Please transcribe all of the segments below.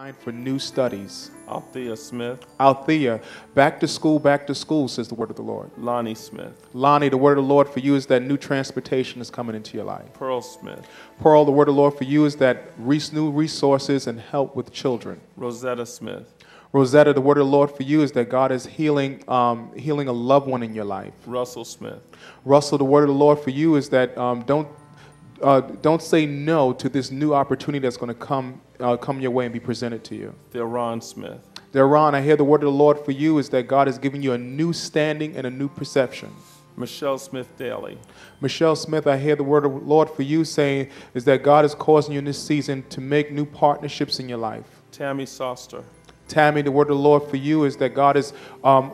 Mind for new studies. Althea Smith, Althea, back to school, back to school, says the word of the Lord. Lonnie Smith, Lonnie, the word of the Lord for you is that new transportation is coming into your life. Pearl Smith, Pearl, the word of the Lord for you is that new resources and help with children. Rosetta Smith, Rosetta, the word of the Lord for you is that God is healing, um, healing a loved one in your life. Russell Smith, Russell, the word of the Lord for you is that um, don't uh, don't say no to this new opportunity that's going to come uh, come your way and be presented to you. Theron Smith, Theron, I hear the word of the Lord for you is that God is giving you a new standing and a new perception. Michelle Smith Daly, Michelle Smith, I hear the word of the Lord for you saying is that God is causing you in this season to make new partnerships in your life. Tammy Soster, Tammy, the word of the Lord for you is that God is um,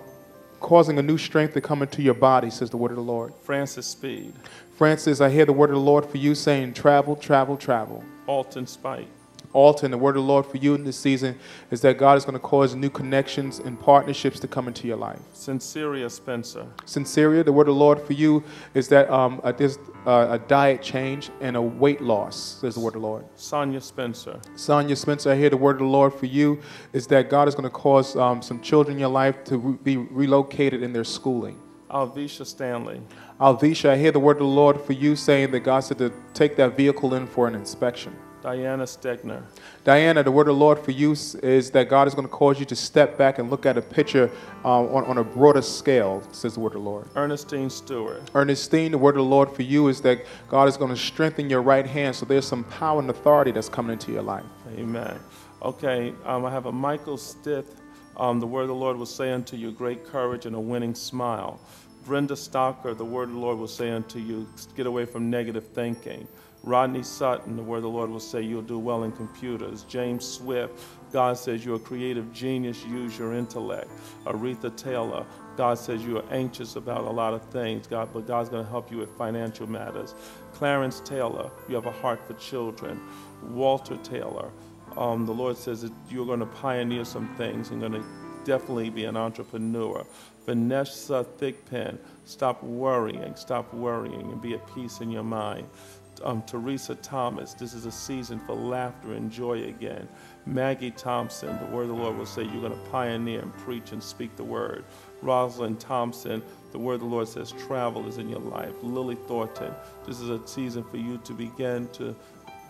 causing a new strength to come into your body, says the word of the Lord. Francis Speed, Francis, I hear the word of the Lord for you saying, travel, travel, travel. Alton Spite, Alton, the word of the Lord for you in this season is that God is going to cause new connections and partnerships to come into your life. Sinceria Spencer, Sinceria, the word of the Lord for you is that um, a, there's uh, a diet change and a weight loss, says the word of the Lord. Sonia Spencer, Sonia Spencer, I hear the word of the Lord for you is that God is going to cause um, some children in your life to re- be relocated in their schooling. Alvisha Stanley, Alvisha, I hear the word of the Lord for you saying that God said to take that vehicle in for an inspection. Diana Stegner, Diana, the word of the Lord for you is that God is going to cause you to step back and look at a picture uh, on, on a broader scale, says the word of the Lord. Ernestine Stewart, Ernestine, the word of the Lord for you is that God is going to strengthen your right hand so there's some power and authority that's coming into your life. Amen. Okay, um, I have a Michael Stith. Um, the word of the Lord will say unto you, great courage and a winning smile. Brenda Stocker, the word of the Lord will say unto you, get away from negative thinking. Rodney Sutton, the word of the Lord will say, you'll do well in computers. James Swift, God says you're a creative genius, use your intellect. Aretha Taylor, God says you are anxious about a lot of things, God, but God's going to help you with financial matters. Clarence Taylor, you have a heart for children. Walter Taylor, um, the Lord says that you're going to pioneer some things and going to definitely be an entrepreneur. Vanessa Thickpen, stop worrying, stop worrying, and be at peace in your mind. Um, Teresa Thomas, this is a season for laughter and joy again. Maggie Thompson, the word of the Lord will say you're going to pioneer and preach and speak the word. Rosalind Thompson, the word of the Lord says travel is in your life. Lily Thornton, this is a season for you to begin to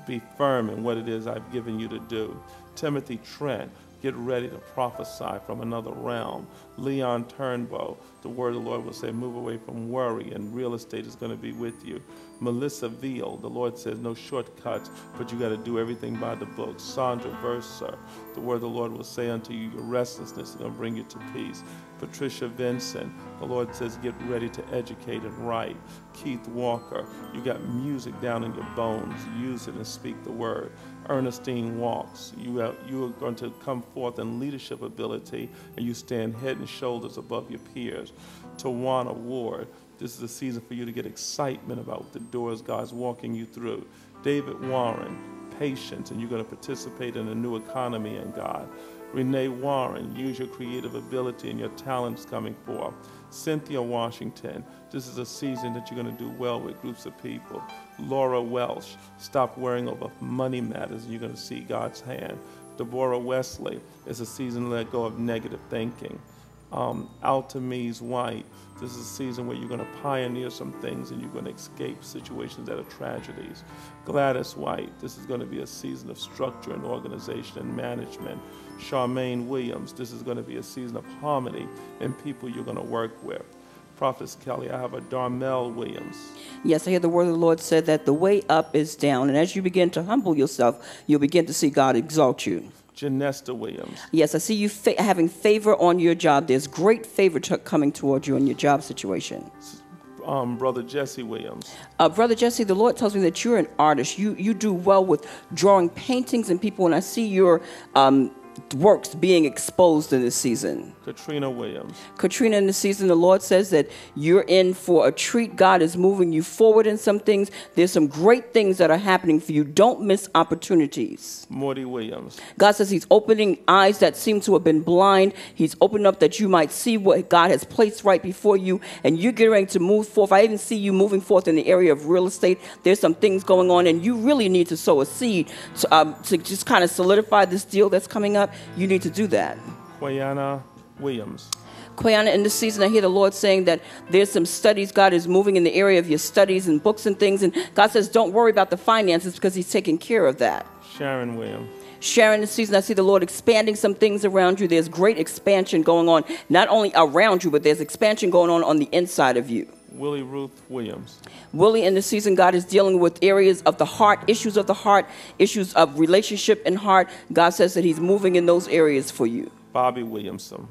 be firm in what it is I've given you to do. Timothy Trent, get ready to prophesy from another realm. Leon Turnbow, the word of the Lord will say, move away from worry, and real estate is going to be with you. Melissa Veal, the Lord says, no shortcuts, but you got to do everything by the book. Sandra Verser, the word of the Lord will say unto you, your restlessness is going to bring you to peace. Patricia Vincent, the Lord says, get ready to educate and write. Keith Walker, you got music down in your bones. Use it and speak the word. Ernestine Walks, you are, you are going to come forth in leadership ability and you stand head and shoulders above your peers. Tawana Ward, this is a season for you to get excitement about the doors God's walking you through. David Warren, patience, and you're going to participate in a new economy in God. Renee Warren, use your creative ability and your talents coming forth. Cynthia Washington, this is a season that you're going to do well with groups of people. Laura Welsh, stop worrying over money matters and you're going to see God's hand. Deborah Wesley, it's a season to let go of negative thinking. Um, White, this is a season where you're going to pioneer some things and you're going to escape situations that are tragedies. Gladys White, this is going to be a season of structure and organization and management. Charmaine Williams, this is going to be a season of harmony and people you're going to work with. Prophetess Kelly, I have a Darmel Williams. Yes, I hear the word of the Lord said that the way up is down, and as you begin to humble yourself, you'll begin to see God exalt you. Janesta Williams. Yes, I see you fa- having favor on your job. There's great favor t- coming toward you in your job situation. Um, Brother Jesse Williams. Uh, Brother Jesse, the Lord tells me that you're an artist. You you do well with drawing paintings and people, and I see your um, works being exposed in this season. Katrina Williams. Katrina, in the season, the Lord says that you're in for a treat. God is moving you forward in some things. There's some great things that are happening for you. Don't miss opportunities. Morty Williams. God says He's opening eyes that seem to have been blind. He's opened up that you might see what God has placed right before you, and you're getting ready to move forth. I even see you moving forth in the area of real estate. There's some things going on, and you really need to sow a seed to, um, to just kind of solidify this deal that's coming up. You need to do that. Quayana Williams. Quayana, in this season, I hear the Lord saying that there's some studies. God is moving in the area of your studies and books and things. And God says, don't worry about the finances because He's taking care of that. Sharon Williams. Sharon, in this season, I see the Lord expanding some things around you. There's great expansion going on, not only around you, but there's expansion going on on the inside of you. Willie Ruth Williams. Willie, in this season, God is dealing with areas of the heart, issues of the heart, issues of relationship and heart. God says that He's moving in those areas for you. Bobby Williamson.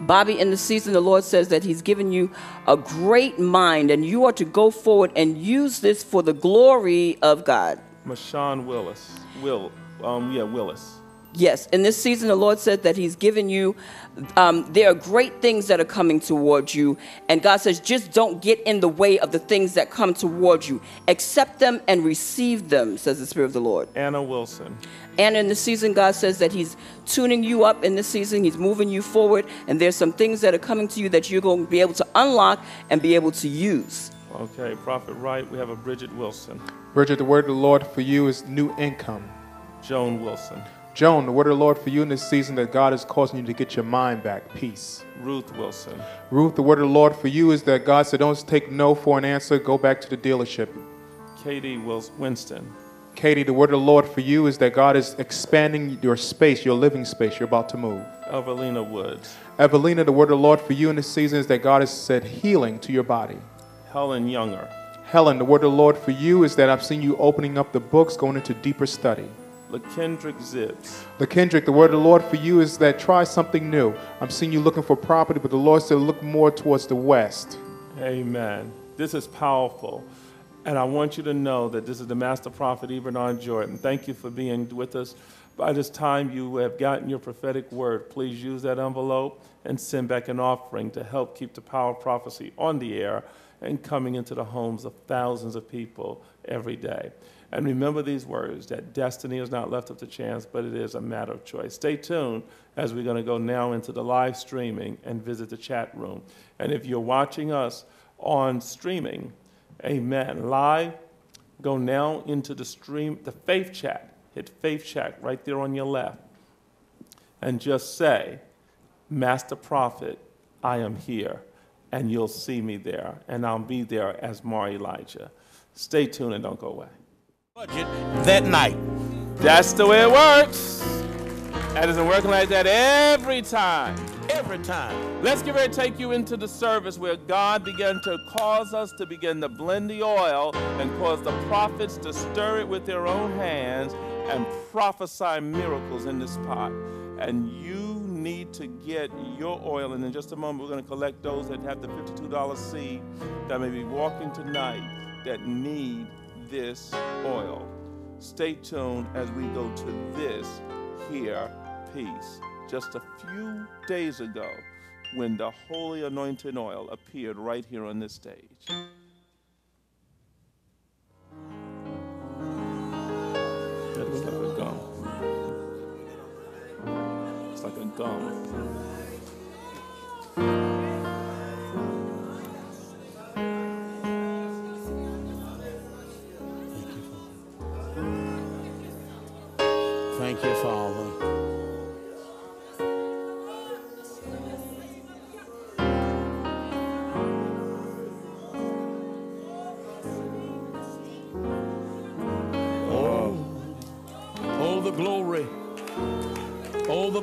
Bobby, in the season, the Lord says that He's given you a great mind, and you are to go forward and use this for the glory of God. Mashawn Willis. Will. Um, yeah, Willis. Yes, in this season, the Lord said that He's given you, um, there are great things that are coming towards you. And God says, just don't get in the way of the things that come towards you. Accept them and receive them, says the Spirit of the Lord. Anna Wilson. And in the season, God says that He's tuning you up in this season. He's moving you forward. And there's some things that are coming to you that you're going to be able to unlock and be able to use. Okay, Prophet Wright. We have a Bridget Wilson. Bridget, the word of the Lord for you is new income. Joan Wilson. Joan, the word of the Lord for you in this season that God is causing you to get your mind back, peace. Ruth Wilson. Ruth, the word of the Lord for you is that God said, don't take no for an answer, go back to the dealership. Katie Wils- Winston. Katie, the word of the Lord for you is that God is expanding your space, your living space. You're about to move. Evelina Woods. Evelina, the word of the Lord for you in this season is that God has said healing to your body. Helen Younger. Helen, the word of the Lord for you is that I've seen you opening up the books, going into deeper study. LaKendrick Zibbs. LaKendrick, the Kendrick, the word of the Lord for you is that try something new. I'm seeing you looking for property, but the Lord said look more towards the west. Amen. This is powerful. And I want you to know that this is the Master Prophet Ebernard Jordan. Thank you for being with us. By this time you have gotten your prophetic word, please use that envelope and send back an offering to help keep the power of prophecy on the air and coming into the homes of thousands of people every day. And remember these words that destiny is not left up to chance, but it is a matter of choice. Stay tuned as we're going to go now into the live streaming and visit the chat room. And if you're watching us on streaming, amen, live, go now into the stream, the faith chat. Hit faith chat right there on your left. And just say, Master Prophet, I am here. And you'll see me there. And I'll be there as Mar Elijah. Stay tuned and don't go away. Budget that night. That's the way it works. That isn't working like that every time. Every time. Let's get ready to take you into the service where God began to cause us to begin to blend the oil and cause the prophets to stir it with their own hands and prophesy miracles in this pot. And you need to get your oil. And in just a moment, we're going to collect those that have the $52 seed that may be walking tonight that need this oil. Stay tuned as we go to this here piece. Just a few days ago, when the holy anointing oil appeared right here on this stage. That was like a gum. It's like a gum.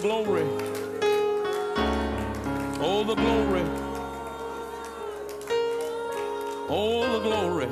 Glory. Oh, the glory. Oh, the glory.